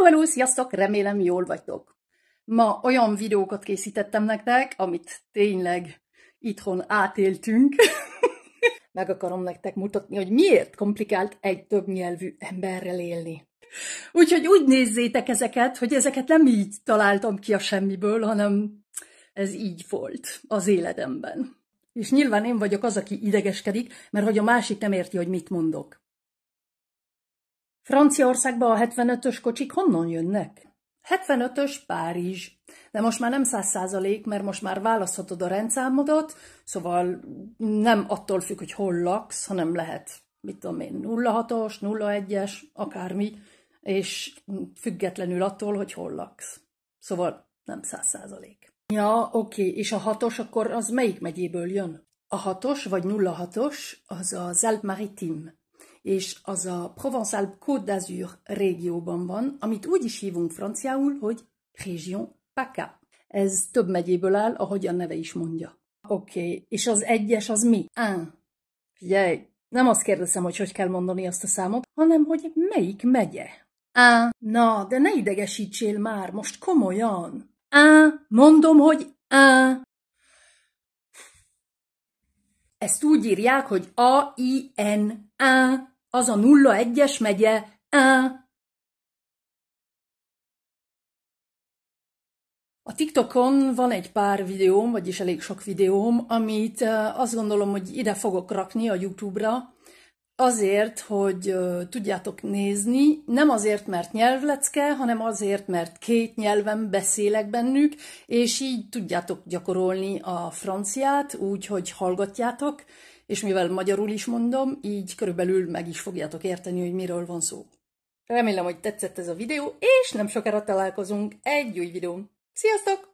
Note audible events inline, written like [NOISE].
Hello, hello, sziasztok, remélem jól vagytok. Ma olyan videókat készítettem nektek, amit tényleg itthon átéltünk. [LAUGHS] Meg akarom nektek mutatni, hogy miért komplikált egy többnyelvű emberrel élni. Úgyhogy úgy nézzétek ezeket, hogy ezeket nem így találtam ki a semmiből, hanem ez így volt az életemben. És nyilván én vagyok az, aki idegeskedik, mert hogy a másik nem érti, hogy mit mondok. Franciaországba a 75-ös kocsik honnan jönnek? 75-ös Párizs. De most már nem 100 százalék, mert most már választhatod a rendszámodat, szóval nem attól függ, hogy hol laksz, hanem lehet, mit tudom én, 06-os, 01-es, akármi, és függetlenül attól, hogy hol laksz. Szóval nem 100 százalék. Ja, oké, és a hatos akkor az melyik megyéből jön? A hatos vagy 06-os az az Alpes-Maritime és az a Provence-Alpes Côte d'Azur régióban van, amit úgy is hívunk franciául, hogy Région PACA. Ez több megyéből áll, ahogy a neve is mondja. Oké, okay. és az egyes az mi? Un. Figyelj, nem azt kérdezem, hogy hogy kell mondani azt a számot, hanem hogy melyik megye. Á, na, de ne idegesítsél már, most komolyan. Á, mondom, hogy á. Ezt úgy írják, hogy A-I-N, A, az a nulla egyes megye, A. A TikTokon van egy pár videóm, vagyis elég sok videóm, amit azt gondolom, hogy ide fogok rakni a YouTube-ra, azért, hogy tudjátok nézni, nem azért, mert nyelvlecke, hanem azért, mert két nyelven beszélek bennük, és így tudjátok gyakorolni a franciát, úgy, hogy hallgatjátok, és mivel magyarul is mondom, így körülbelül meg is fogjátok érteni, hogy miről van szó. Remélem, hogy tetszett ez a videó, és nem sokára találkozunk egy új videón. Sziasztok!